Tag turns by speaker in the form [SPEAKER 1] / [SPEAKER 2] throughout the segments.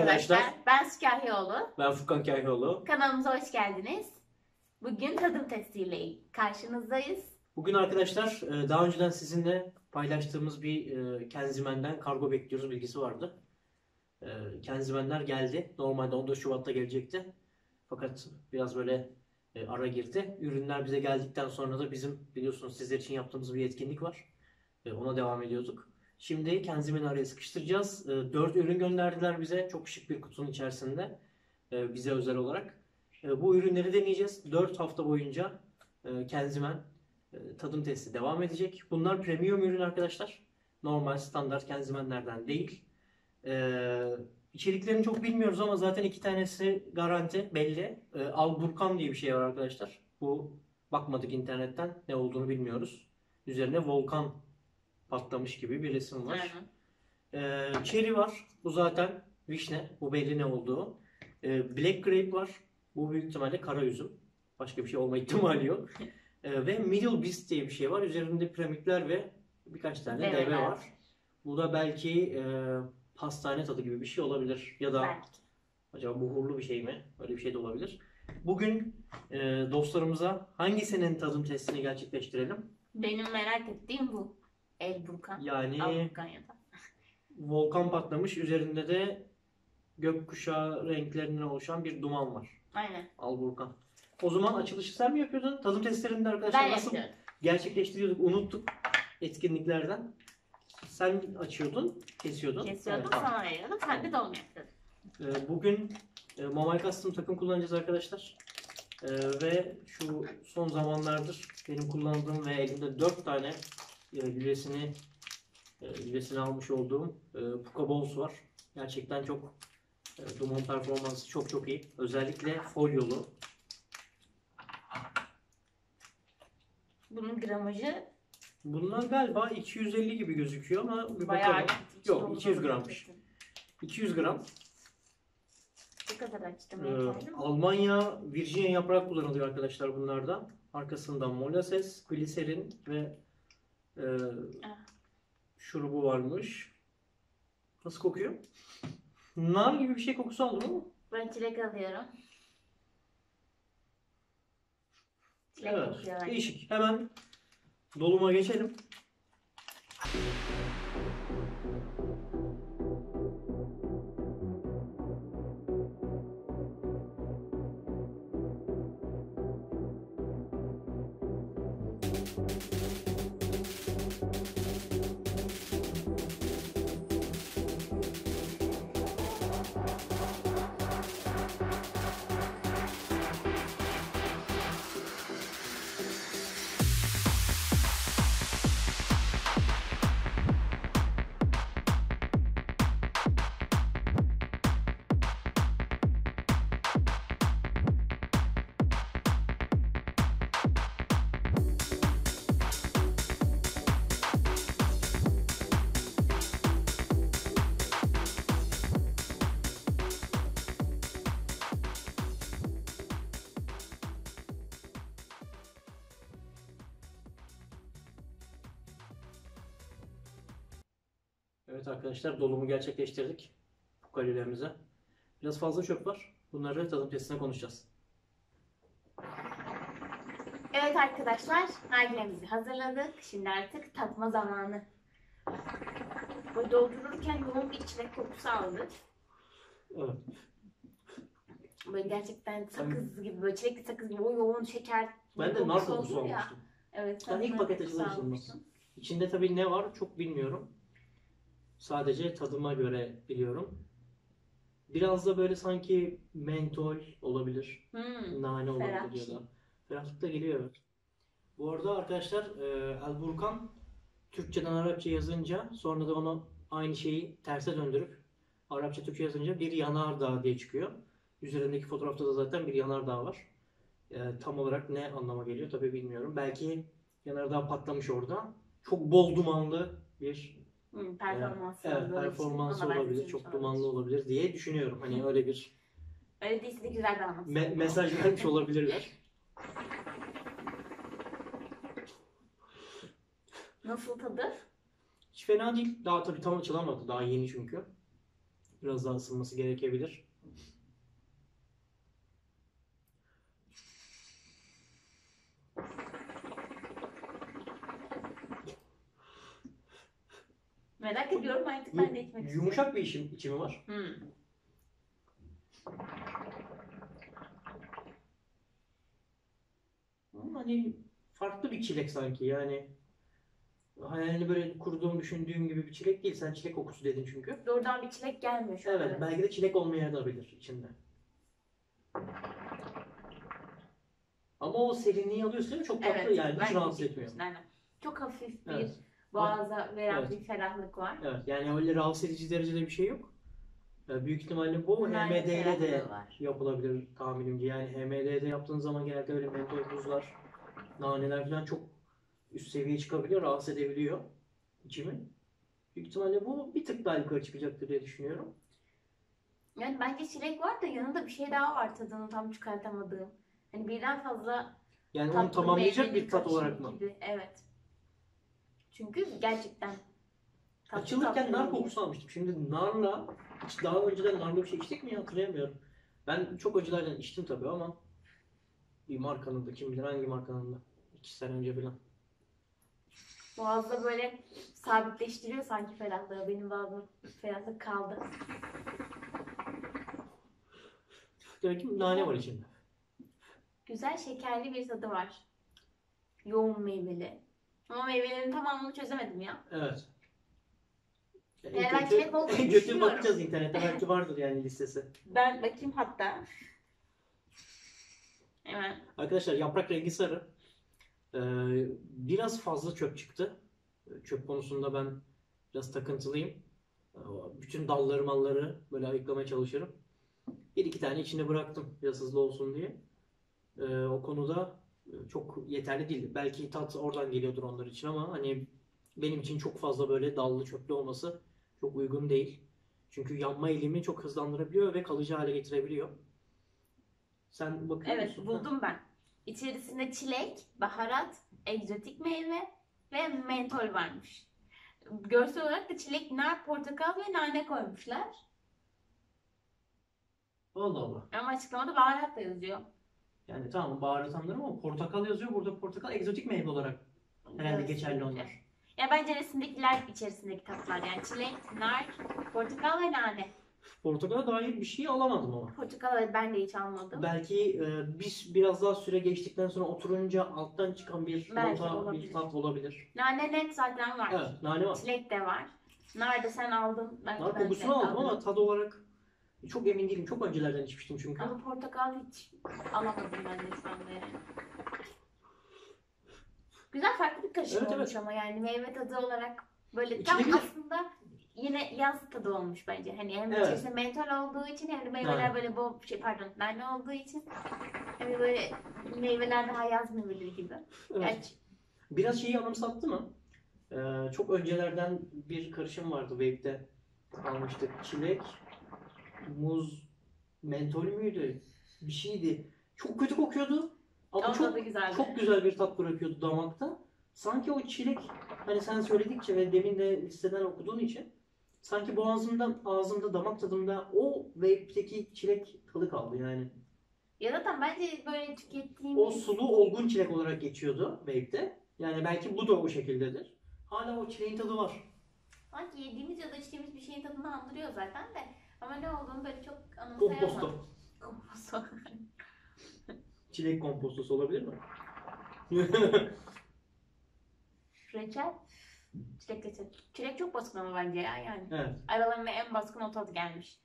[SPEAKER 1] arkadaşlar.
[SPEAKER 2] Ben Sükahyoğlu.
[SPEAKER 1] Ben Furkan Kahyaoğlu.
[SPEAKER 2] Kanalımıza hoş geldiniz. Bugün tadım testiyle karşınızdayız.
[SPEAKER 1] Bugün arkadaşlar e, daha önceden sizinle paylaştığımız bir e, Kenzimen'den kargo bekliyoruz bilgisi vardı. E, Kenzimenler geldi. Normalde 14 Şubat'ta gelecekti. Fakat biraz böyle ara girdi. Ürünler bize geldikten sonra da bizim biliyorsunuz sizler için yaptığımız bir etkinlik var. Ona devam ediyorduk. Şimdi Kenzimen'i araya sıkıştıracağız. 4 ürün gönderdiler bize. Çok şık bir kutunun içerisinde. e, Bize özel olarak. E, Bu ürünleri deneyeceğiz. 4 hafta boyunca e, Kenzimen tadım testi devam edecek. Bunlar premium ürün arkadaşlar. Normal standart kenzimenlerden değil. İçeriklerini çok bilmiyoruz ama zaten iki tanesi garanti belli. E, Alburkan diye bir şey var arkadaşlar. Bu bakmadık internetten ne olduğunu bilmiyoruz. Üzerine volkan patlamış gibi bir resim var. E, cherry var. Bu zaten vişne. Bu belli ne olduğu. E, black grape var. Bu büyük ihtimalle kara üzüm. Başka bir şey olma ihtimali yok. E, ve middle beast diye bir şey var. Üzerinde piramitler ve birkaç tane
[SPEAKER 2] Develer.
[SPEAKER 1] deve var. Bu da belki e, pastane tadı gibi bir şey olabilir. Ya da
[SPEAKER 2] Belki.
[SPEAKER 1] acaba buhurlu bir şey mi? Öyle bir şey de olabilir. Bugün e, dostlarımıza hangisinin tadım testini gerçekleştirelim?
[SPEAKER 2] Benim merak ettiğim bu. El Burkan.
[SPEAKER 1] Yani
[SPEAKER 2] Al Burkan ya da.
[SPEAKER 1] volkan patlamış. Üzerinde de gökkuşağı renklerinden oluşan bir duman var.
[SPEAKER 2] Aynen.
[SPEAKER 1] Alburkan. O zaman açılışı sen mi yapıyordun? Tadım testlerinde arkadaşlar
[SPEAKER 2] Ben
[SPEAKER 1] nasıl
[SPEAKER 2] yapıyorum.
[SPEAKER 1] gerçekleştiriyorduk? Unuttuk etkinliklerden. Sen açıyordun, kesiyordun.
[SPEAKER 2] Kesiyordum
[SPEAKER 1] Evet.
[SPEAKER 2] sana veriyordum. Sen de dolma yapıyordun.
[SPEAKER 1] Ee, bugün e, Mobile Custom takım kullanacağız arkadaşlar. Ee, ve şu son zamanlardır benim kullandığım ve elimde 4 tane e, lülesini e, lülesini almış olduğum e, Puka Balls var. Gerçekten çok duman performansı çok çok iyi. Özellikle folyolu.
[SPEAKER 2] Bunun gramajı
[SPEAKER 1] Bunlar galiba 250 gibi gözüküyor ama bir
[SPEAKER 2] bayağı
[SPEAKER 1] bakalım. Yok,
[SPEAKER 2] dolu
[SPEAKER 1] 200
[SPEAKER 2] dolu
[SPEAKER 1] grammış.
[SPEAKER 2] dolu.
[SPEAKER 1] 200 gram.
[SPEAKER 2] Bu kadar açtım.
[SPEAKER 1] Ee? Almanya Virginia yaprağı kullanılıyor arkadaşlar bunlarda. Arkasından molasses, gliserin ve e, şurubu varmış. Nasıl kokuyor? Nar gibi bir şey kokusu aldım ama.
[SPEAKER 2] Ben çilek alıyorum. Çilek
[SPEAKER 1] Evet,
[SPEAKER 2] kokuyor
[SPEAKER 1] değişik. Hemen doluma geçelim. Evet arkadaşlar dolumu gerçekleştirdik. Pukalilerimize. Biraz fazla çöp var. Bunları tadım testine konuşacağız.
[SPEAKER 2] Evet arkadaşlar, nargilemizi hazırladık. Şimdi artık tatma zamanı. Böyle doldururken yoğun bir çilek kokusu aldık.
[SPEAKER 1] Evet.
[SPEAKER 2] Böyle gerçekten sakız gibi, böyle çilekli sakız gibi o yoğun şeker
[SPEAKER 1] Ben de nar kokusu almıştım.
[SPEAKER 2] Evet.
[SPEAKER 1] Ben ilk paket
[SPEAKER 2] almıştın.
[SPEAKER 1] İçinde tabii ne var çok bilmiyorum. Sadece tadıma göre biliyorum. Biraz da böyle sanki mentol olabilir.
[SPEAKER 2] Hmm.
[SPEAKER 1] Nane
[SPEAKER 2] ferah
[SPEAKER 1] olabilir
[SPEAKER 2] bir
[SPEAKER 1] ya
[SPEAKER 2] şey.
[SPEAKER 1] da. Ferahlık da geliyor evet. Bu arada arkadaşlar e, El Burkan Türkçeden Arapça yazınca sonra da onu aynı şeyi terse döndürüp Arapça Türkçe yazınca bir yanardağ diye çıkıyor. Üzerindeki fotoğrafta da zaten bir yanardağ var. E, tam olarak ne anlama geliyor tabii bilmiyorum. Belki yanardağ patlamış orada. Çok bol dumanlı bir
[SPEAKER 2] Hmm, performansı
[SPEAKER 1] evet,
[SPEAKER 2] için
[SPEAKER 1] performansı olabilir, çok
[SPEAKER 2] olabilir.
[SPEAKER 1] dumanlı olabilir diye düşünüyorum. Hani öyle bir
[SPEAKER 2] Öyle değilse de güzel bir anlatım.
[SPEAKER 1] me- mesaj vermiş olabilirler.
[SPEAKER 2] Nasıl tadı?
[SPEAKER 1] Hiç fena değil. Daha tabii tam açılamadı. Daha yeni çünkü. Biraz daha ısınması gerekebilir.
[SPEAKER 2] Merak ediyorum artık ben de içmek istiyorum.
[SPEAKER 1] Yumuşak bir içim, içimi var.
[SPEAKER 2] Hmm.
[SPEAKER 1] Ama hani farklı bir çilek sanki yani. Hayalini böyle kurduğum düşündüğüm gibi bir çilek değil. Sen çilek kokusu dedin çünkü.
[SPEAKER 2] Doğrudan bir çilek gelmiyor şu an.
[SPEAKER 1] Evet, belki de çilek olmayabilir içinde. Ama o serinliği alıyorsun değil mi? Çok tatlı
[SPEAKER 2] Evet,
[SPEAKER 1] yani hiç
[SPEAKER 2] ben
[SPEAKER 1] rahatsız etmiyor.
[SPEAKER 2] Aynen. Çok hafif bir
[SPEAKER 1] Evet.
[SPEAKER 2] Boğaza veren
[SPEAKER 1] Evet.
[SPEAKER 2] bir ferahlık var.
[SPEAKER 1] Evet, yani öyle rahatsız edici derecede bir şey yok. Ee, Büyük ihtimalle bu HMD ile de
[SPEAKER 2] var.
[SPEAKER 1] yapılabilir tahminimce. Yani HMD'de yaptığın zaman genelde öyle mentol buzlar, naneler falan çok üst seviyeye çıkabiliyor, rahatsız edebiliyor içimi. Büyük ihtimalle bu bir tık daha yukarı çıkacaktır diye düşünüyorum.
[SPEAKER 2] Yani bence çilek var da yanında bir şey daha var tadını tam çıkartamadığım. Hani birden fazla
[SPEAKER 1] Yani onu tamamlayacak bir tat olarak mı?
[SPEAKER 2] Gibi. Evet. Çünkü gerçekten tatlı
[SPEAKER 1] Açılırken
[SPEAKER 2] tatlı
[SPEAKER 1] nar kokusu almıştım. Şimdi narla, hiç daha önceden narlı bir şey içtik mi hatırlayamıyorum. Ben çok acılardan içtim tabii ama bir markanın da kim bilir hangi markanın da. İki sene önce falan.
[SPEAKER 2] Boğazda böyle sabitleştiriyor sanki ferahlığı. Benim boğazım ferahlık kaldı.
[SPEAKER 1] Demek ki nane var içinde.
[SPEAKER 2] Güzel şekerli bir tadı var. Yoğun meyveli. Ama meyvelerin tamamını çözemedim ya.
[SPEAKER 1] Evet. En
[SPEAKER 2] Yani ben
[SPEAKER 1] kötü,
[SPEAKER 2] olduğunu
[SPEAKER 1] en kötü bakacağız internette. Belki vardır yani listesi.
[SPEAKER 2] Ben bakayım hatta. Hemen.
[SPEAKER 1] Arkadaşlar yaprak rengi sarı. Ee, biraz fazla çöp çıktı. Çöp konusunda ben biraz takıntılıyım. Ee, Bütün dalları malları böyle ayıklamaya çalışırım. Bir iki tane içine bıraktım biraz hızlı olsun diye. Ee, o konuda çok yeterli değil. Belki tat oradan geliyordur onlar için ama hani benim için çok fazla böyle dallı çöplü olması çok uygun değil. Çünkü yanma eğilimi çok hızlandırabiliyor ve kalıcı hale getirebiliyor. Sen bakıyor
[SPEAKER 2] Evet
[SPEAKER 1] musun?
[SPEAKER 2] buldum ben. İçerisinde çilek, baharat, egzotik meyve ve mentol varmış. Görsel olarak da çilek, nar, portakal ve nane koymuşlar.
[SPEAKER 1] Allah Allah.
[SPEAKER 2] Ama açıklamada baharat da yazıyor.
[SPEAKER 1] Yani tamam baharat anlarım ama portakal yazıyor. Burada portakal egzotik meyve olarak herhalde geçerli onlar.
[SPEAKER 2] Ya bence resimdekiler içerisindeki tatlar yani çilek, nar, portakal ve nane.
[SPEAKER 1] Portakala dair bir şey alamadım ama.
[SPEAKER 2] Portakal ben de hiç almadım.
[SPEAKER 1] Belki e, biz biraz daha süre geçtikten sonra oturunca alttan çıkan bir
[SPEAKER 2] Belki
[SPEAKER 1] nota,
[SPEAKER 2] olabilir.
[SPEAKER 1] bir tat olabilir.
[SPEAKER 2] Nane net zaten var.
[SPEAKER 1] Evet, nane var.
[SPEAKER 2] Çilek de var. Nar da sen aldın. Belki
[SPEAKER 1] Nar
[SPEAKER 2] ben de
[SPEAKER 1] kokusunu aldım. ama tadı olarak çok emin değilim. Çok öncelerden içmiştim çünkü.
[SPEAKER 2] Ama portakal hiç alamadım ben de şu anda yani. Güzel farklı bir karışım
[SPEAKER 1] Evet,
[SPEAKER 2] olmuş
[SPEAKER 1] evet.
[SPEAKER 2] ama yani meyve tadı olarak böyle tam
[SPEAKER 1] bir-
[SPEAKER 2] aslında yine yaz tadı olmuş bence. Hani hem
[SPEAKER 1] Evet.
[SPEAKER 2] içerisinde mentol olduğu için hem de meyveler
[SPEAKER 1] Aynen.
[SPEAKER 2] böyle bol şey pardon nane olduğu için hani böyle meyveler daha yaz meyveleri gibi.
[SPEAKER 1] Evet.
[SPEAKER 2] Gerçi
[SPEAKER 1] Biraz şeyi anımsattı mı? Ee, çok öncelerden bir karışım vardı Vape'de almıştık. Çilek, muz, mentol müydü? Bir şeydi. Çok kötü kokuyordu. Ama
[SPEAKER 2] ama
[SPEAKER 1] çok
[SPEAKER 2] güzeldi.
[SPEAKER 1] çok güzel bir tat bırakıyordu damakta. Sanki o çilek hani sen söyledikçe ve demin de listeden okuduğun için sanki boğazımda, ağzımda, damak tadımda o vape'deki çilek tadı kaldı yani.
[SPEAKER 2] Ya zaten bence böyle tükettiğim
[SPEAKER 1] O sulu olgun çilek olarak geçiyordu vape'de. Yani belki bu da o şekildedir. Hala o çileğin tadı var.
[SPEAKER 2] sanki yediğimiz ya da içtiğimiz bir şeyin tadını andırıyor zaten de. Ama ne olduğunu böyle çok
[SPEAKER 1] Komposto.
[SPEAKER 2] anımsayamadım. Komposto.
[SPEAKER 1] Çilek kompostosu olabilir mi?
[SPEAKER 2] Reçel. Çilek reçel. Çilek çok baskın ama bence ya yani.
[SPEAKER 1] evet.
[SPEAKER 2] Aralarında en baskın o tadı gelmiş.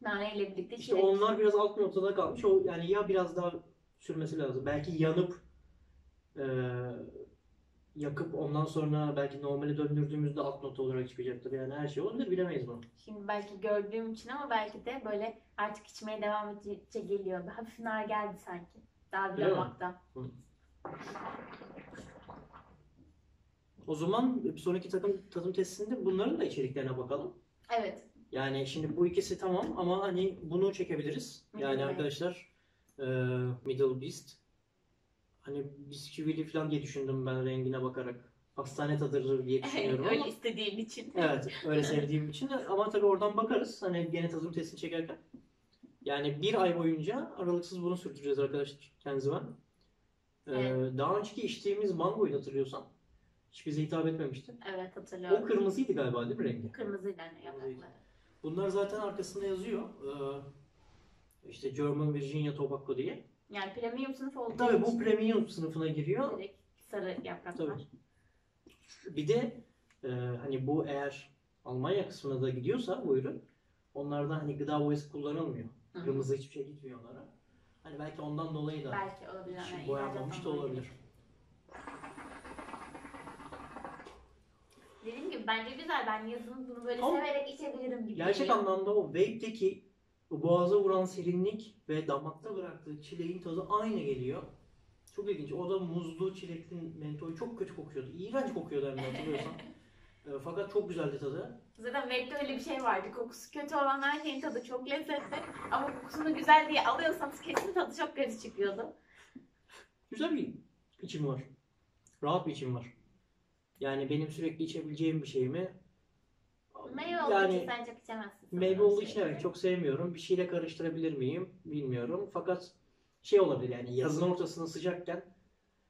[SPEAKER 2] Nane ile birlikte
[SPEAKER 1] İşte
[SPEAKER 2] çilek.
[SPEAKER 1] onlar biraz alt notada kalmış. O yani ya biraz daha sürmesi lazım. Belki yanıp eee, yakıp ondan sonra belki normale döndürdüğümüzde alt nota olarak çıkacaktır. Yani her şey olabilir bilemeyiz bunu.
[SPEAKER 2] Şimdi belki gördüğüm için ama belki de böyle artık içmeye devam edince geliyor. Bir hafif nar geldi sanki. Daha bir damakta.
[SPEAKER 1] O zaman bir sonraki takım tadım testinde bunların da içeriklerine bakalım.
[SPEAKER 2] Evet.
[SPEAKER 1] Yani şimdi bu ikisi tamam ama hani bunu çekebiliriz. Yani
[SPEAKER 2] Evet.
[SPEAKER 1] arkadaşlar eee, Middle Beast hani bisküvili falan diye düşündüm ben rengine bakarak. hastane tadıdır diye düşünüyorum
[SPEAKER 2] Öyle
[SPEAKER 1] ama.
[SPEAKER 2] istediğin için.
[SPEAKER 1] Evet, öyle sevdiğim için de. Ama tabii oradan bakarız. Hani gene tadım testini çekerken. Yani bir ay boyunca aralıksız bunu sürdüreceğiz arkadaşlar. Kenzimen. Ee,
[SPEAKER 2] Evet.
[SPEAKER 1] Daha önceki içtiğimiz mangoyu hatırlıyorsan. Hiç bize hitap etmemişti.
[SPEAKER 2] Evet
[SPEAKER 1] O
[SPEAKER 2] hatırlıyorum.
[SPEAKER 1] kırmızıydı galiba değil mi rengi?
[SPEAKER 2] Kırmızıydı anne yaprakları.
[SPEAKER 1] Bunlar zaten arkasında yazıyor. Ee, işte German Virginia Tobacco diye.
[SPEAKER 2] Yani premium sınıf olduğu
[SPEAKER 1] Tabii bu
[SPEAKER 2] için
[SPEAKER 1] premium sınıfına giriyor.
[SPEAKER 2] direkt sarı yapraklar.
[SPEAKER 1] Tabii. Bir de e, hani bu eğer Almanya kısmına da gidiyorsa bu ürün onlarda hani gıda boyası kullanılmıyor.
[SPEAKER 2] Hı.
[SPEAKER 1] Kırmızı hiçbir şey gitmiyor onlara. Hani belki ondan dolayı da
[SPEAKER 2] Belki olabilir.
[SPEAKER 1] hiç
[SPEAKER 2] Yani
[SPEAKER 1] boyanmamış da olabilir.
[SPEAKER 2] Dediğim gibi bence güzel. Ben yazın bunu böyle
[SPEAKER 1] Ama
[SPEAKER 2] severek içebilirim gibi.
[SPEAKER 1] Gerçek
[SPEAKER 2] geliyor.
[SPEAKER 1] anlamda o vape'deki boğaza vuran serinlik ve damakta bıraktığı çileğin tadı aynı geliyor. Çok ilginç. O da muzlu çilekli mentol çok kötü kokuyordu. İğrenç kokuyordu hem de hatırlıyorsan. E, Fakat çok güzeldi tadı.
[SPEAKER 2] Zaten Web'de öyle bir şey vardı. Kokusu kötü olan her şeyin tadı çok lezzetli. Ama kokusunu güzel diye alıyorsanız kesin tadı çok kötü çıkıyordu.
[SPEAKER 1] Güzel bir içim var. Rahat bir içim var. Yani benim sürekli içebileceğim bir şey mi?
[SPEAKER 2] Meyve olduğu
[SPEAKER 1] Yani
[SPEAKER 2] için sen çok içemezsin.
[SPEAKER 1] meyve olduğu için evet çok sevmiyorum. Bir şeyle karıştırabilir miyim bilmiyorum. Fakat şey olabilir yani yazın ortasında sıcakken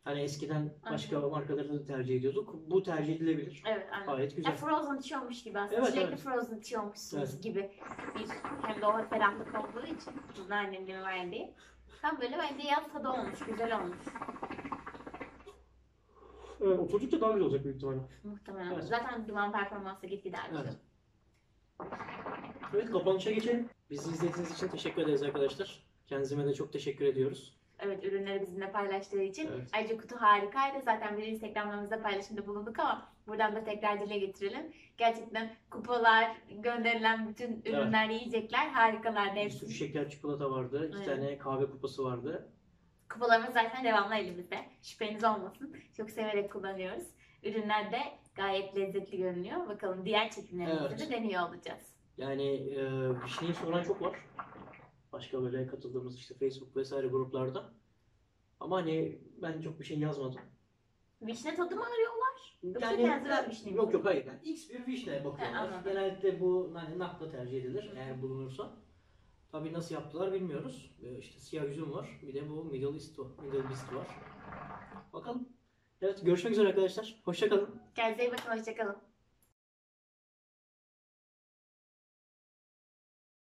[SPEAKER 1] hani eskiden başka markaları da tercih ediyorduk. Bu tercih edilebilir.
[SPEAKER 2] Evet aynen.
[SPEAKER 1] Gayet
[SPEAKER 2] Ya
[SPEAKER 1] güzel.
[SPEAKER 2] Frozen içiyormuş gibi aslında.
[SPEAKER 1] Evet,
[SPEAKER 2] Sürekli
[SPEAKER 1] evet.
[SPEAKER 2] Frozen içiyormuşsunuz
[SPEAKER 1] Evet.
[SPEAKER 2] gibi bir hem de o ferahlık olduğu için bunun annemin verdiği. Tam böyle bence yaz tadı olmuş, güzel olmuş.
[SPEAKER 1] Evet, oturdukça daha güzel olacak büyük ihtimalle.
[SPEAKER 2] Muhtemelen.
[SPEAKER 1] Evet.
[SPEAKER 2] Zaten duman performansı gitgide artıyor.
[SPEAKER 1] Evet. Evet kapanışa geçelim. Bizi izlediğiniz için teşekkür ederiz arkadaşlar. Kendisine de çok teşekkür ediyoruz.
[SPEAKER 2] Evet ürünleri bizimle paylaştığı için.
[SPEAKER 1] Evet.
[SPEAKER 2] Ayrıca kutu harikaydı. Zaten bir Instagram'ımızda paylaşımda bulunduk ama buradan da tekrar dile getirelim. Gerçekten kupalar, gönderilen bütün ürünler, yiyecekler harikalardı
[SPEAKER 1] Bir sürü şeker çikolata vardı. iki
[SPEAKER 2] Evet.
[SPEAKER 1] tane kahve kupası vardı.
[SPEAKER 2] Kupalarımız zaten devamlı elimizde. Şüpheniz olmasın. Çok severek kullanıyoruz. Ürünler de gayet lezzetli görünüyor. Bakalım diğer çekimlerimizde
[SPEAKER 1] Evet.
[SPEAKER 2] de deniyor olacağız.
[SPEAKER 1] Yani e, Vişne'yi soran çok var. Başka böyle katıldığımız işte Facebook vesaire gruplarda. Ama hani ben çok bir şey yazmadım.
[SPEAKER 2] Vişne tadı mı arıyorlar? Yoksa
[SPEAKER 1] Yani,
[SPEAKER 2] benzer vişne mi?
[SPEAKER 1] yok yok hayır. Yani X bir vişne bakıyorlar.
[SPEAKER 2] anladım.
[SPEAKER 1] Genellikle bu hani nakla tercih edilir eğer bulunursa. Tabii nasıl yaptılar bilmiyoruz. E, işte siyah üzüm var. Bir de bu Middle East, Middle East var. Bakalım. Evet görüşmek üzere arkadaşlar. Hoşçakalın.
[SPEAKER 2] Kendinize iyi bakın. Hoşçakalın.